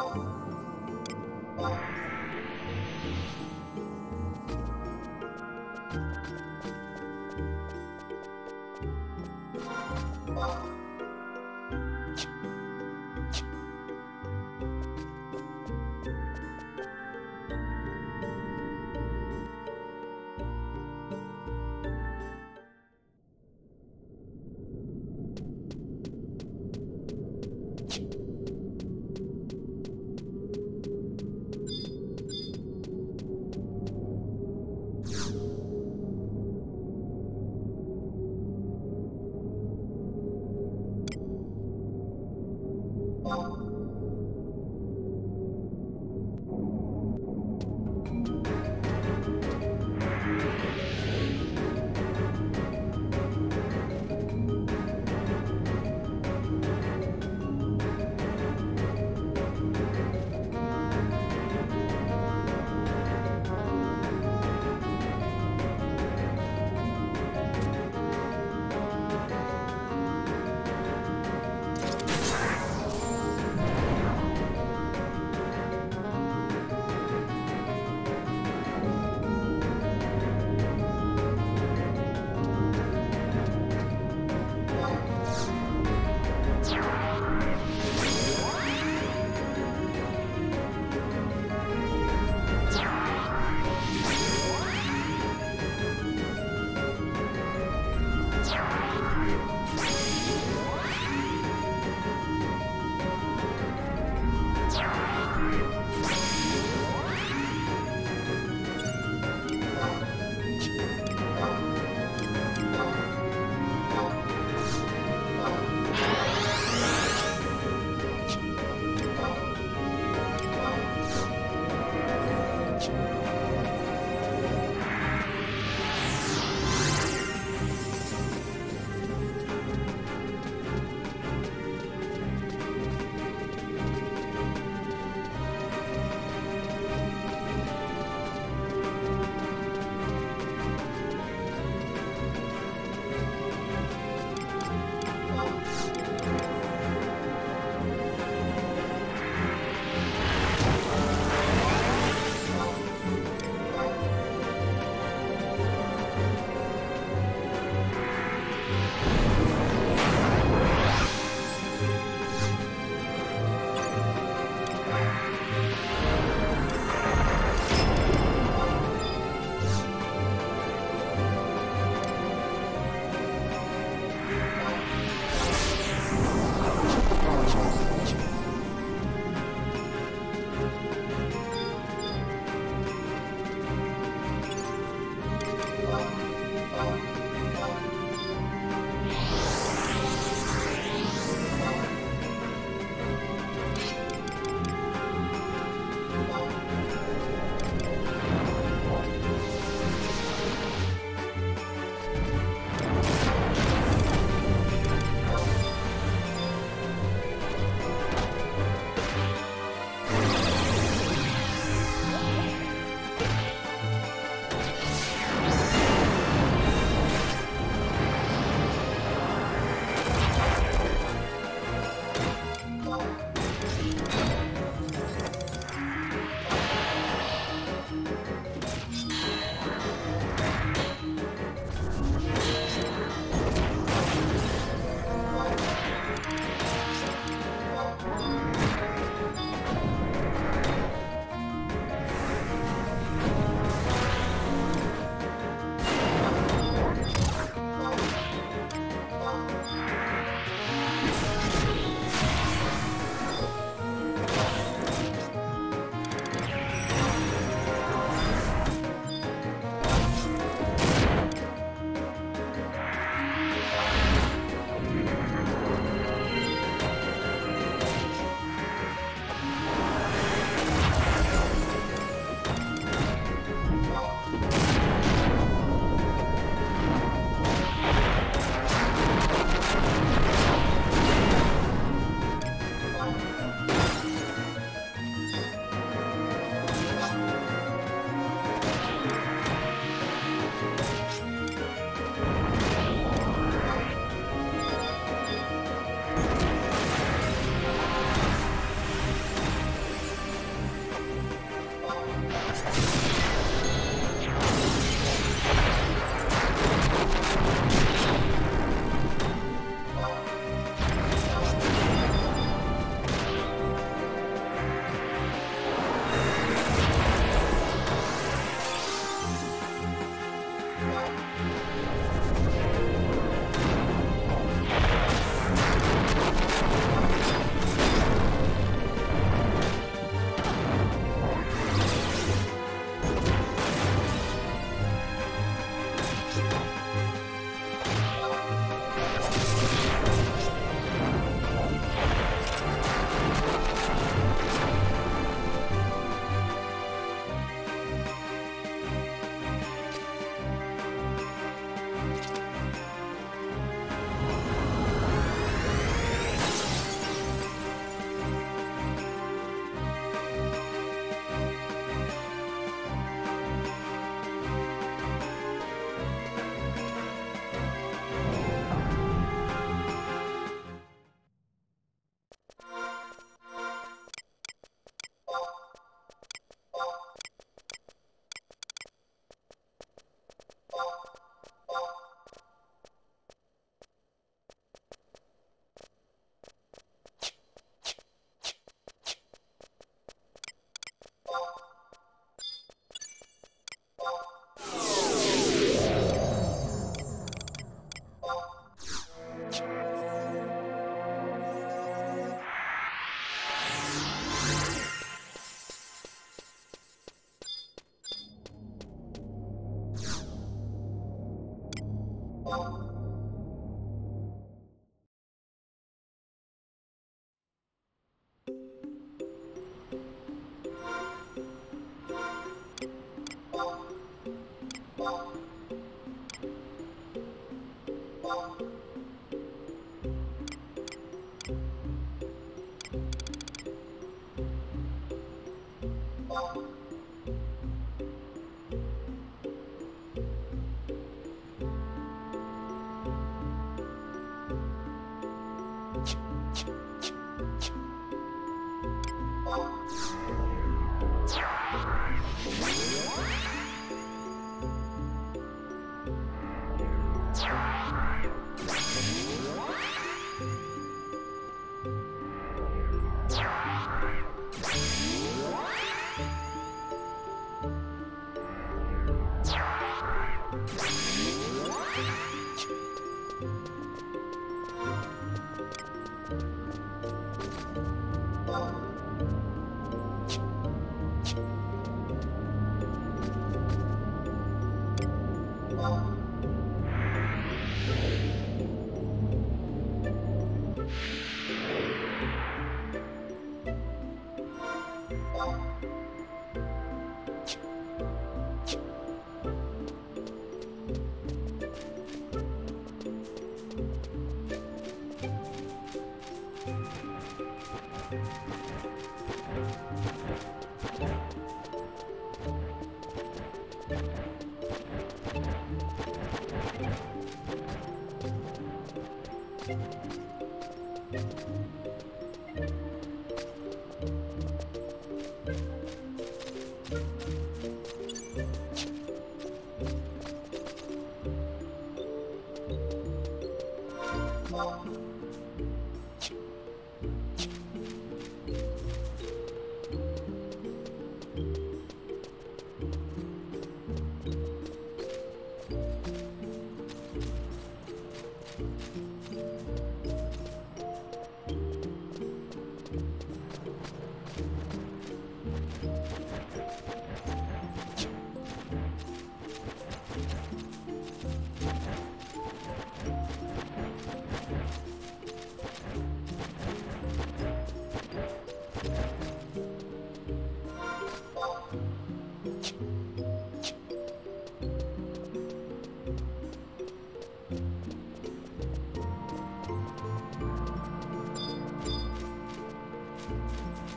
うん。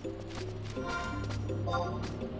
Thank you.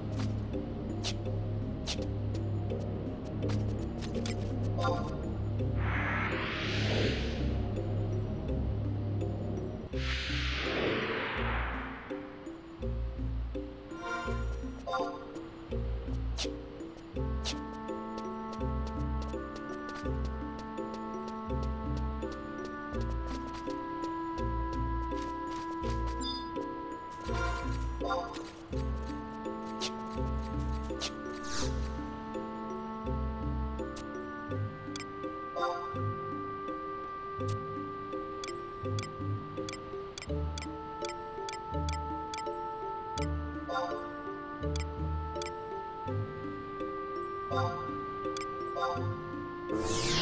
you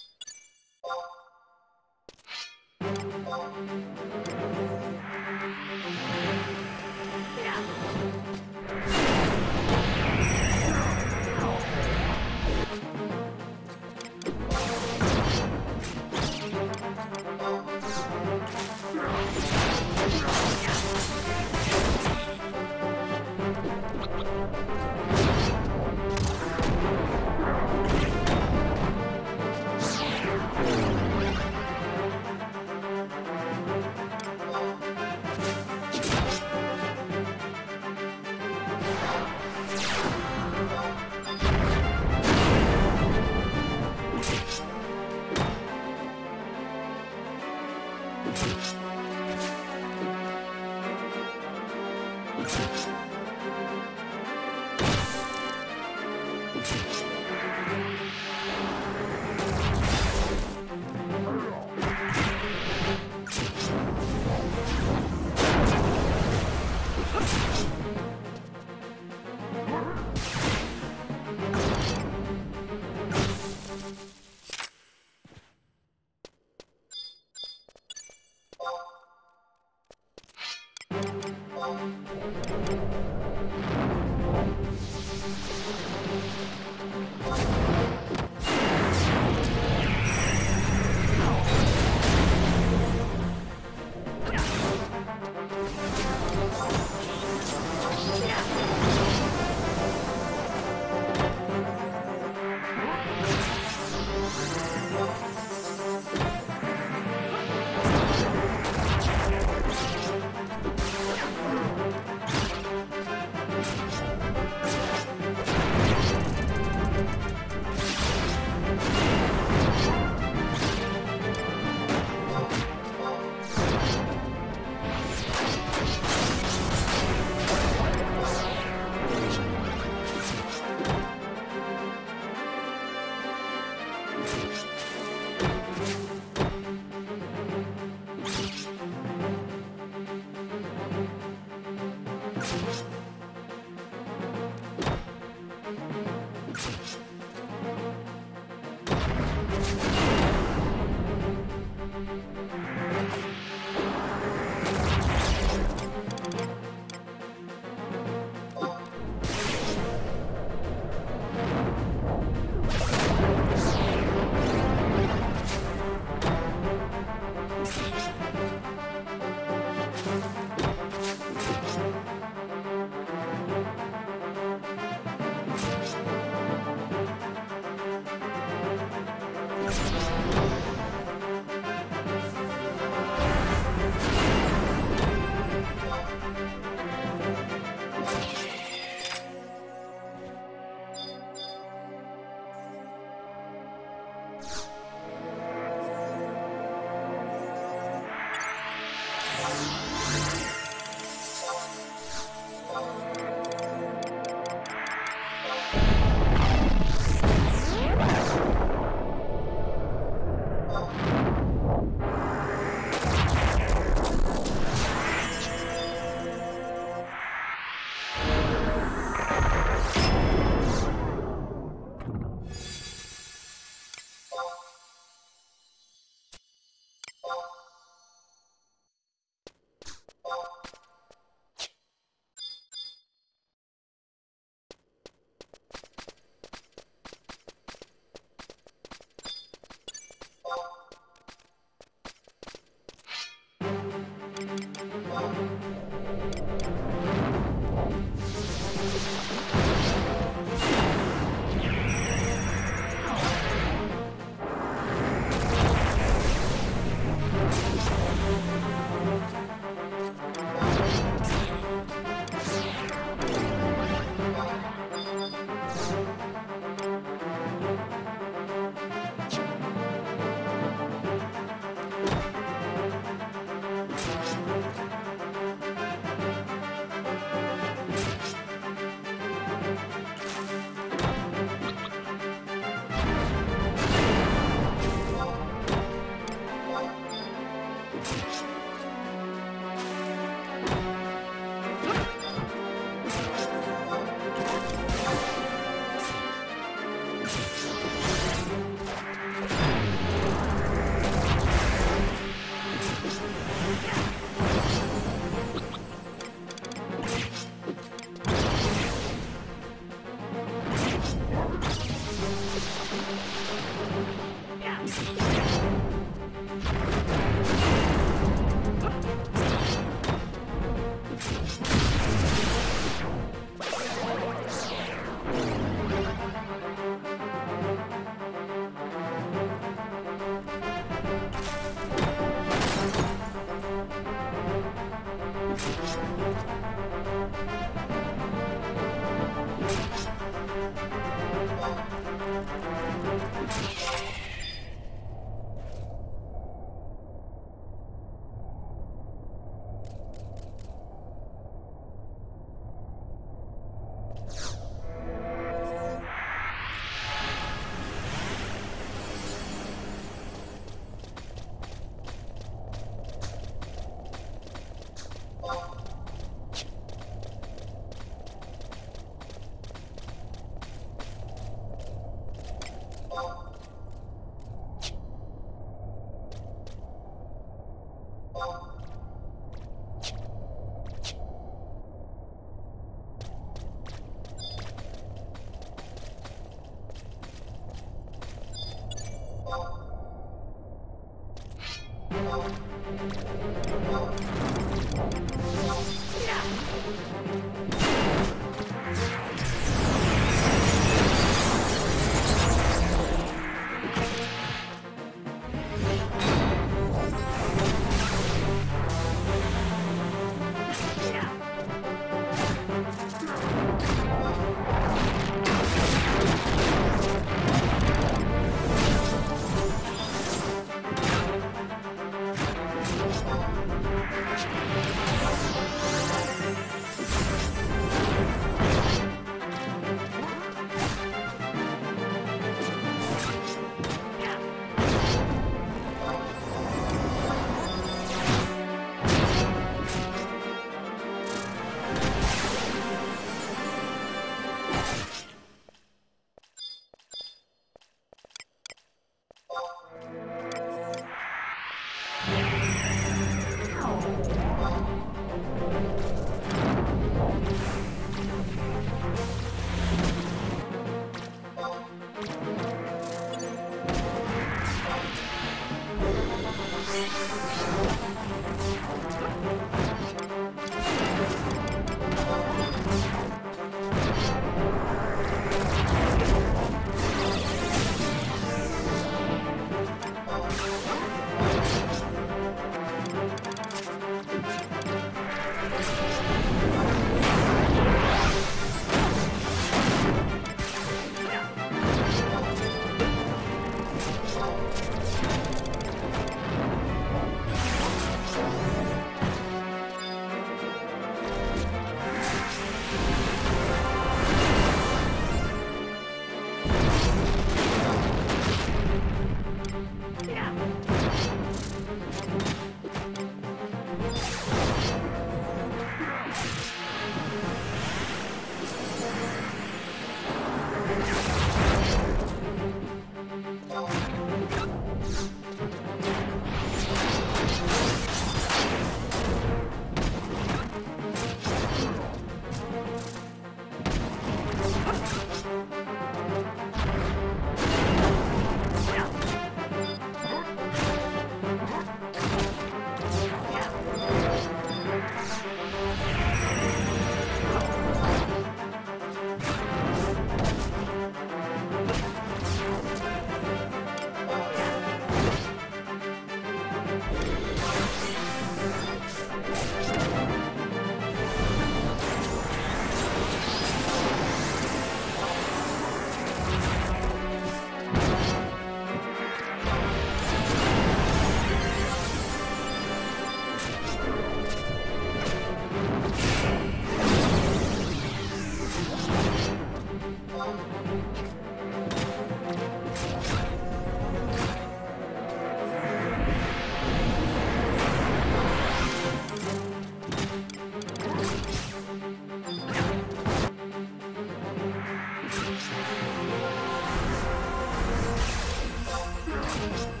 слышно.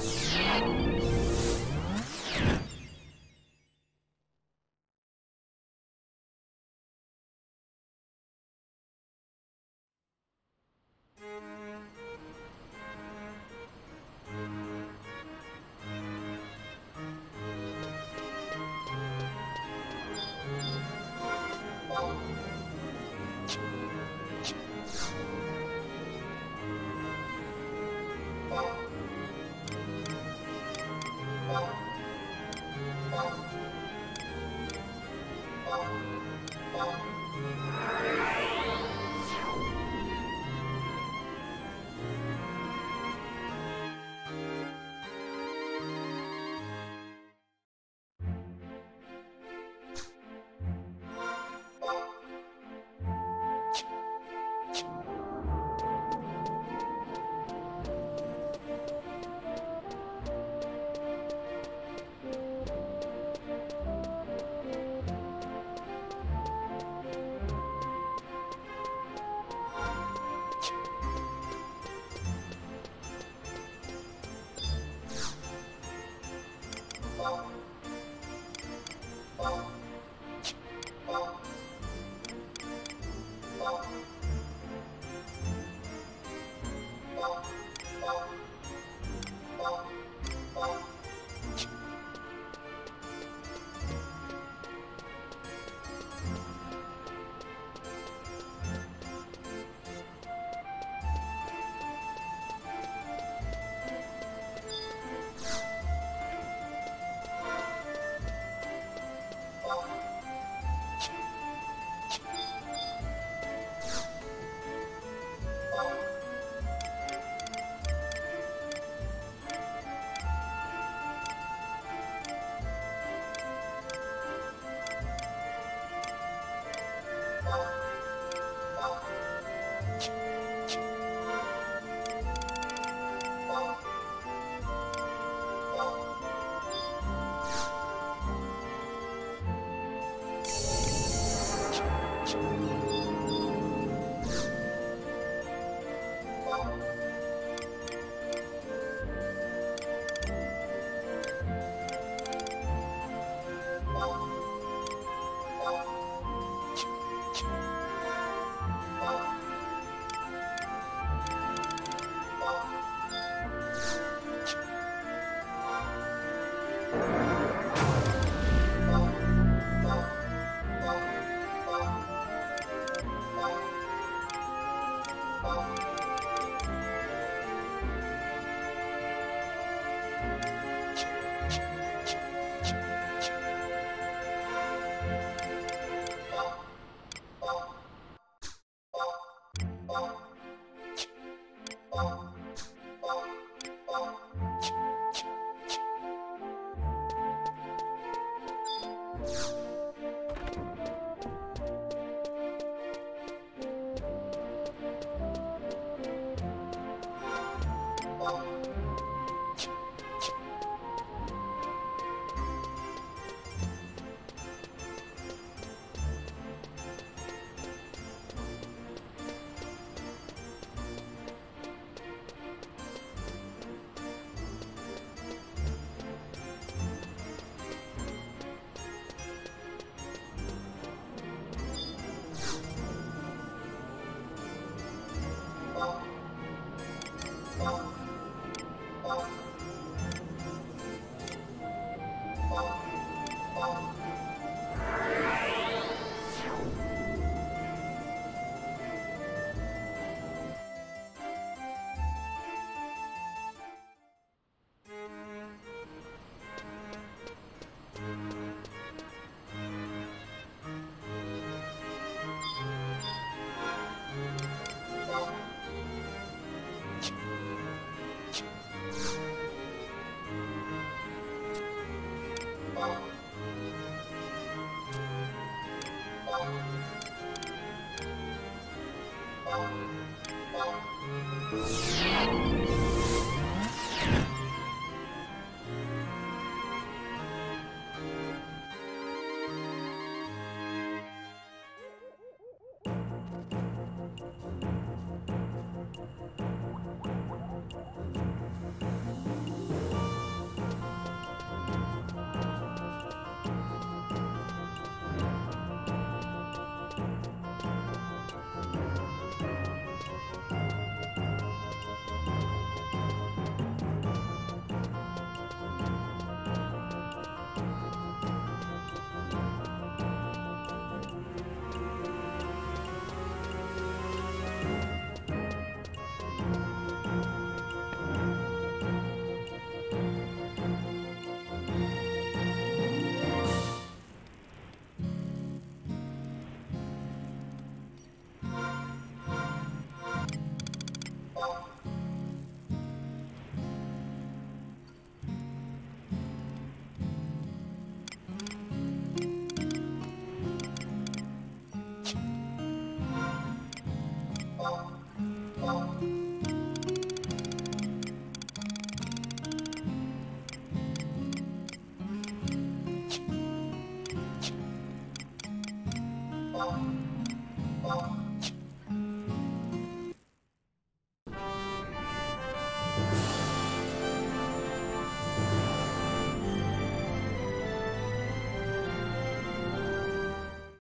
you